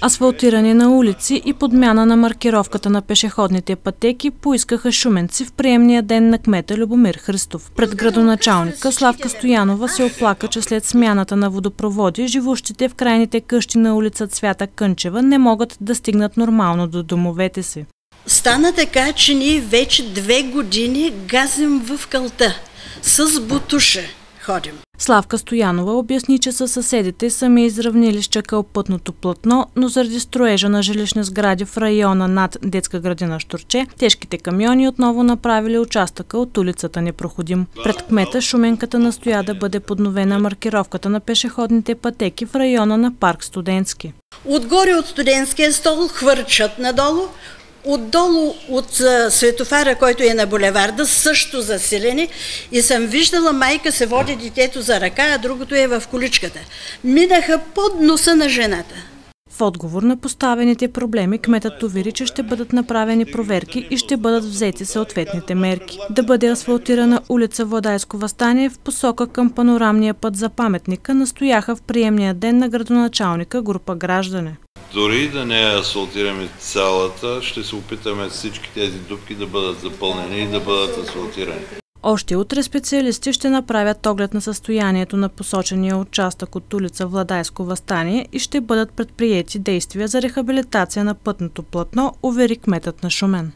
Асфалтиране на улици и подмяна на маркировката на пешеходните пътеки поискаха шуменци в приемния ден на кмета Любомир Христов. Пред градоначалника Славка Стоянова се оплака, че след смяната на водопроводи, живущите в крайните къщи на улица Цвята Кънчева не могат да стигнат нормално до домовете си. Стана така, че ние вече две години газим в кълта с бутуша ходим. Славка Стоянова обясни, че със съседите сами изравнили с чакъл пътното платно, но заради строежа на жилищни сгради в района над детска градина Штурче, тежките камиони отново направили участъка от улицата непроходим. Пред кмета Шуменката настоя да бъде подновена маркировката на пешеходните пътеки в района на парк Студентски. Отгоре от студентския стол хвърчат надолу, Отдолу от светофара, който е на булеварда, също заселени и съм виждала майка се води детето за ръка, а другото е в количката. Минаха под носа на жената. В отговор на поставените проблеми, кметът увери, че ще бъдат направени проверки и ще бъдат взети съответните мерки. Да бъде асфалтирана улица Владайско възстание в посока към панорамния път за паметника настояха в приемния ден на градоначалника група граждане. Дори да не асфалтираме цялата, ще се опитаме всички тези дупки да бъдат запълнени и да бъдат асфалтирани. Още утре специалисти ще направят оглед на състоянието на посочения участък от улица Владайско възстание и ще бъдат предприяти действия за рехабилитация на пътното платно, увери кметът на Шумен.